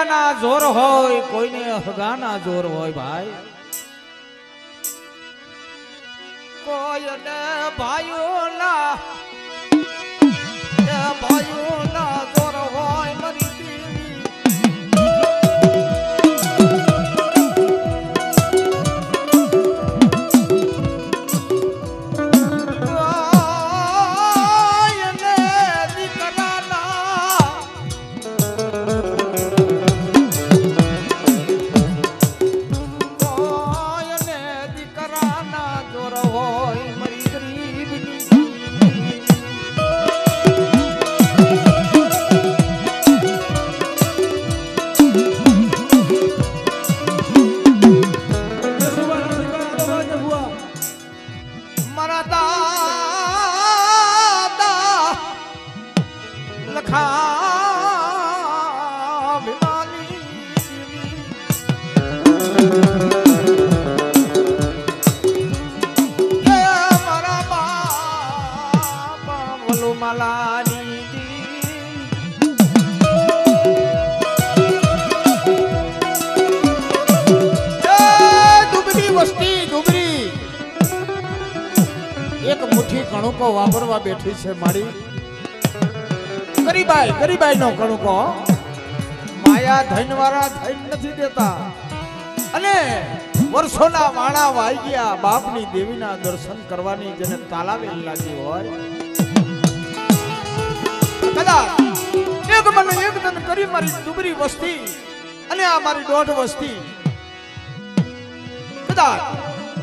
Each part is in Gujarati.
હૈયાના જોર હોય કોઈને હગાના જોર હોય ભાઈ. કોઈને ભાઈઓ ના ભાઈઓના એક મુઠ્ઠી કણુકો વાપરવા બેઠી છે મારી. ગરીબાઈ ગરીબાઈ નો કણુકો. માયા ધનવાળા ધન નથી દેતા. અને વર્ષોના વાણા વાઈ ગયા. બાપની દેવીના દર્શન કરવાની જેને તાલાવેલ લાગી હોય. કદાચ એક મને, એક દન કરી મારી દુબરી વસ્તી અને આ મારી દોઢ વસ્તી. કદાચ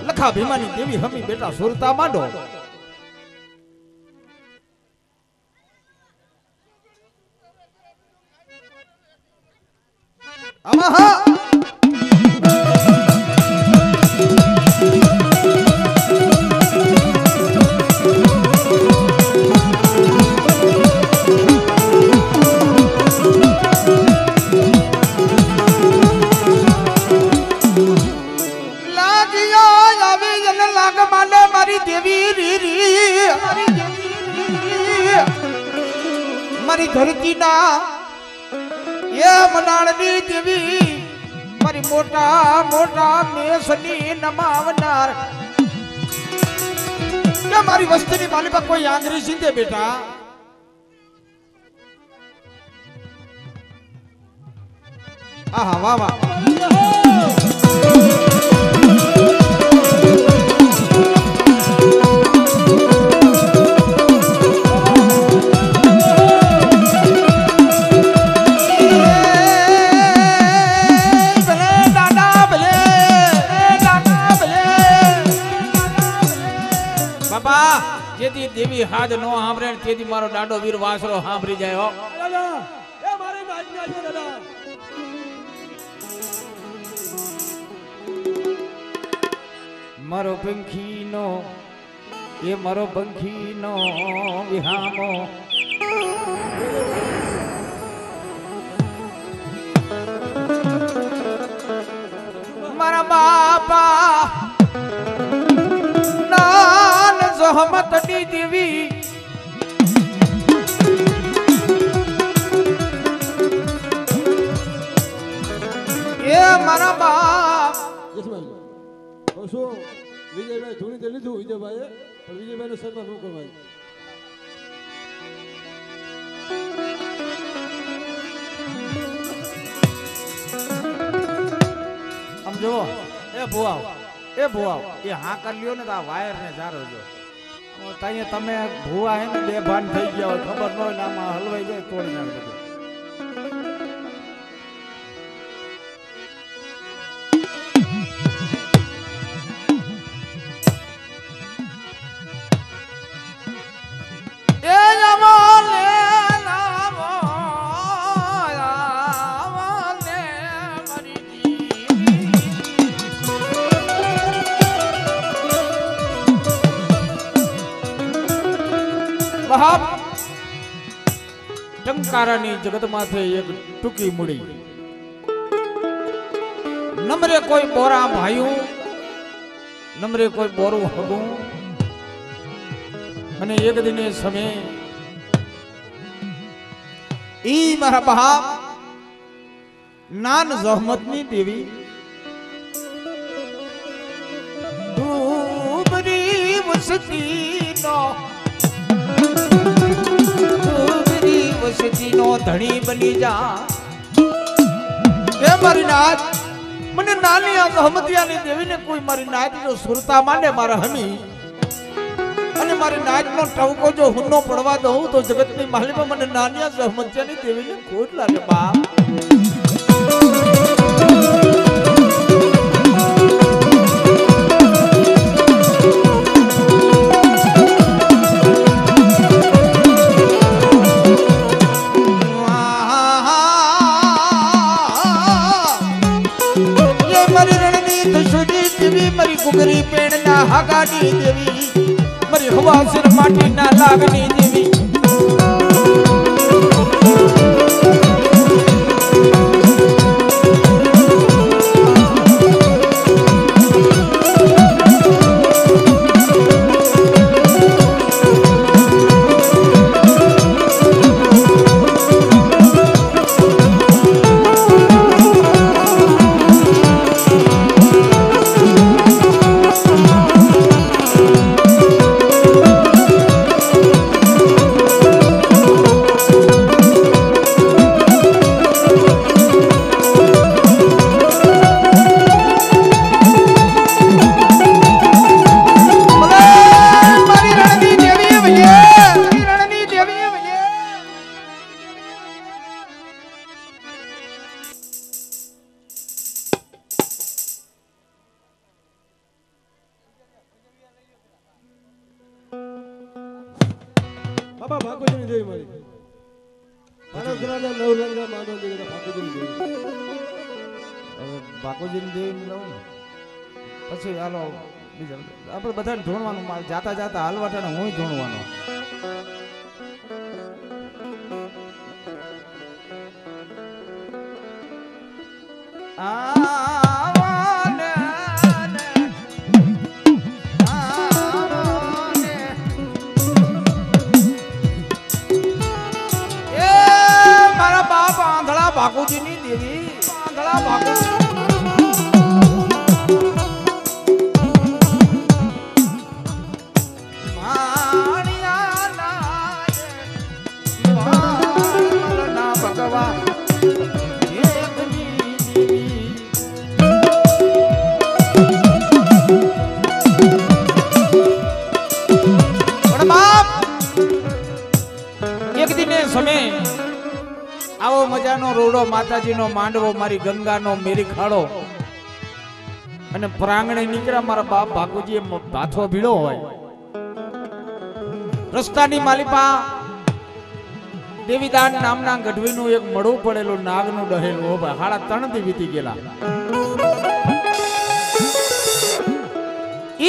લખા ભીમાની દેવી હમી બેટા સુરતા માંડો. આમાં હા! ધરતીના એ મનાળની દેવી મારી મોટા મોટા મેસની નમાવનાર કે મારી વસ્તીની માલિકા કોઈ આંગળી સીધે બેટા આહા વાહ વાહ દેવી હાથ નો સાંભળે ને તેથી મારો દાડો વીર વાસરો સાંભળી જાય હો. મારો પંખીનો એ મારો પંખીનો વિહામો ધૂણી તે લીધું વિજયભાઈએ, પણ વિજયભાઈને સન્માન ન કરવાય. આમ જુઓ, એ ભુવાઓ એ ભુવાઓ, એ હા કરી લ્યો ને તો આ વાયર ને જારો જો તાઈએ તમે ભુવા હે બે ભાન થઈ ગયા હોય, ખબર ન હોય ને આમાં હલવાઈ જાય તોડી નાખે બધું. ટંકારાની જગત માથે એક ટૂંકી મૂડી. નમરે કોઈ બોરા ભાયું, નમરે કોઈ બોરું હગું. અને એક દિને સમય ઈ મારા બાપ નાન જહમતની દેવી. ડૂબરી વસતીનો ડૂબરી નો ધણી બની જા. એ મારી નાથ મને નાની આ જહમતિયાની દેવીને કોઈ મારી નાચનો સુરતા માંડે મારા હમી. અને મારી નાચનો ટવકો જો હુન્નો પડવા દઉં તો જગતની માલિમાં મને નાની આ જહમતિયાની દેવીને ખોટ લાગે, બાપ. આગાડી દેવી. મારી હવા સિર માટીના લાગણી હાલો બીજા આપણે બધાને ઢોણવાનું માલ, જાતા જાતા હાલવાટાને હું ધોણવાનો. આંધળા ભાગુજીની દેવી, આંધળા ભાગુજી મજાનો માતાજીનો માંડવો, મારી ગંગાનો મેરી અને પ્રાંગણે નીકળ્યા મારા બાપ ભાગુજી ભાથો ભીડો હોય. રસ્તાની માલિપા દેવીદાન નામના ગઢવીનું એક મળું પડેલું, નાગનું ડહેલું. હો ભાઈ, હાડા ત્રણ દી વીતી ગયેલા.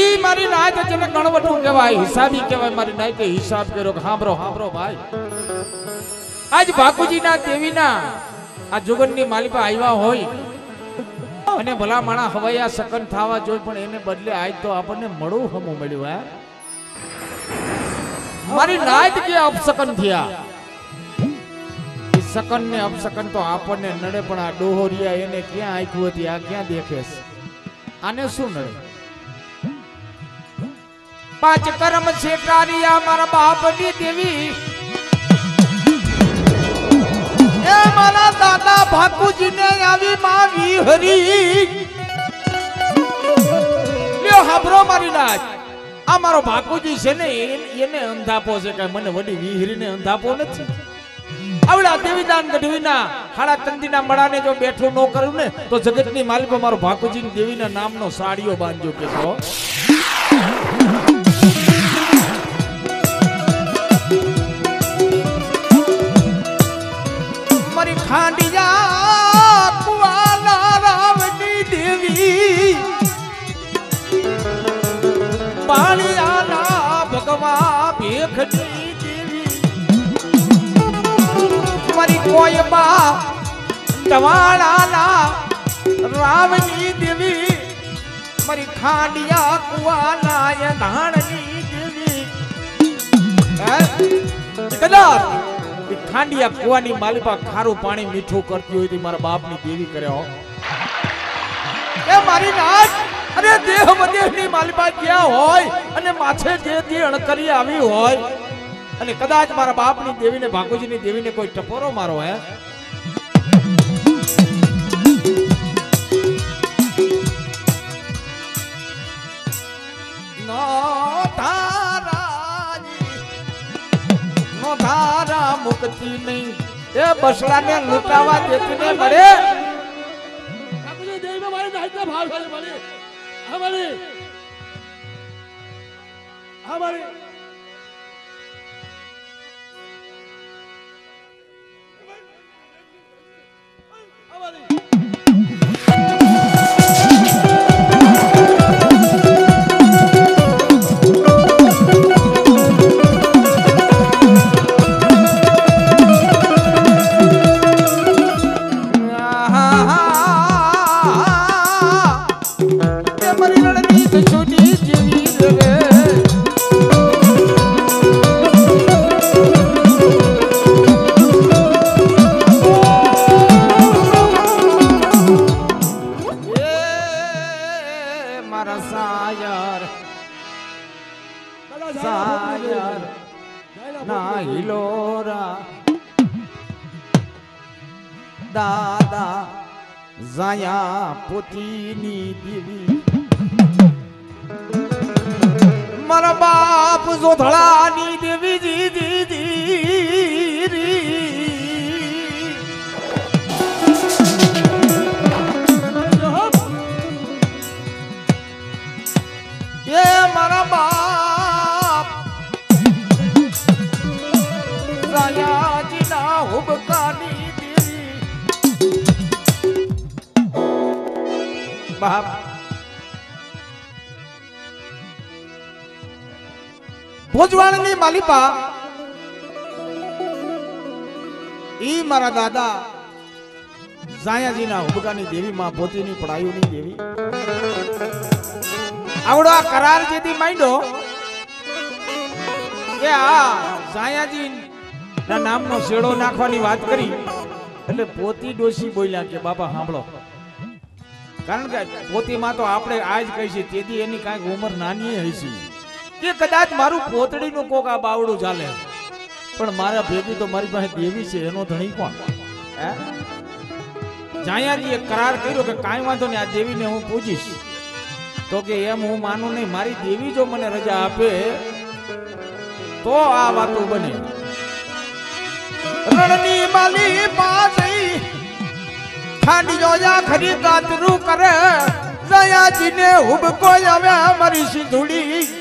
ઈ મારી નાય જેને ગણવટું કહેવાય, હિસાબી કહેવાય, મારી નાયતે હિસાબ કર્યો કે હાંભરો હાંભરો ભાઈ. આજ બાપુજીના દેવીના આ જુગનની માલિકા આવ્યા હોય. અને ભલા માણા હવૈયા સકન થવા જોઈએ પણ એને બદલે આજ તો આપણને મળું હમું મળ્યું, હે? મારી નાયત કે અપસકન થયા? સકન ને અપસકન તો આપણને નડે, પણ આ ડોહોરિયા એને ક્યાં આંખ્યું હતી, આ ક્યાં દેખે છે? આને શું નડે? પાંચ કર્મ છેટારિયા મારા બાપની દેવી. એ મારા દાદા ભાકુજીને આવી માં વિહરી લ્યો હાબરો મારી નાખ આ મારો ભાકુજી છે ને એને અંધાપો છે કે મને વડી વિહરીને અંધાપો નથી. આવડા દેવીદાન ગઢવીના હાડા તંદીના મળાને જો બેઠું ન કરું ને, તો જગતની માલિકો મારો ભાકુજી દેવીના નામનો સાડીઓ બાંધજો કે મારી કોયબા ટવાળાના રાવની દેવી. મારી ખાંડિયા કુવાલા ધાણની દેવી. ખાંડિયા કુવાની માલિપા ખારું પાણી મીઠું કરતી હોય તે મારા બાપની દેવી કરે એ મારી નાચ અરે દેહ મદેહની માલિપા ક્યાં હોય? અને માથે જે જે અણકરી આવી હોય અને કદાચ મારા બાપની દેવીને, ભાગુજીની દેવીને કોઈ ટપોરો મારો, હે? ધારા મુક્તિ નહીં. એ બસડાને લૂંટાવા દેતી પોતીની દેવી. મારા બાપ જોધળાની ભોજવાણની માલિપા. ઈ મારા દાદા જાયાજીના હુબકાની દેવી, માં પોતીની પડાયુની દેવી. આવડો આ કરાર જેથી માંડ્યો કે આ જાયાજી ના નામનો શેડો નાખવાની વાત કરી એટલે પોતી ડોશી બોલ્યા કે, બાપા, સાંભળો. કારણ કે પોતીમાં તો આપણે આજ કહી છે તેથી એની કાંઈક ઉંમર નાની હશે કે કદાચ મારું પોતડીનું કોક આ બાવડું ચાલે. પણ મારા ભેગી તો મારી પાસે દેવી છે, એનો ધણી કોણ? હે? જાયાજીએ કરાર કર્યો કે કાંઈ વાંધો નહીં, આ દેવીને હું પૂજીશ. તો કે એમ હું માનું નહીં, મારી દેવી જો મને રજા આપે, તો આ વાતો બને. રણની માલી પાસઈ ખાંડીઓ જા ખરી કાતરું કરે. જયાજીને હુબકો આવે મારી સિંધુડી.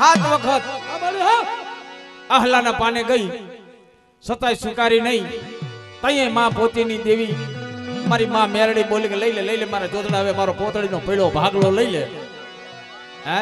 હાથ વખત આહલાના પાને ગઈ. સતાય સ્વીકારી નહીં. તઈએ માં પોતીની દેવી. મારી માં મેરડી બોલી કે લઈ લે લઈ લે મારા જોતડા હવે મારો પોતળીનો પેલો ભાગલો લઈ લે. હે?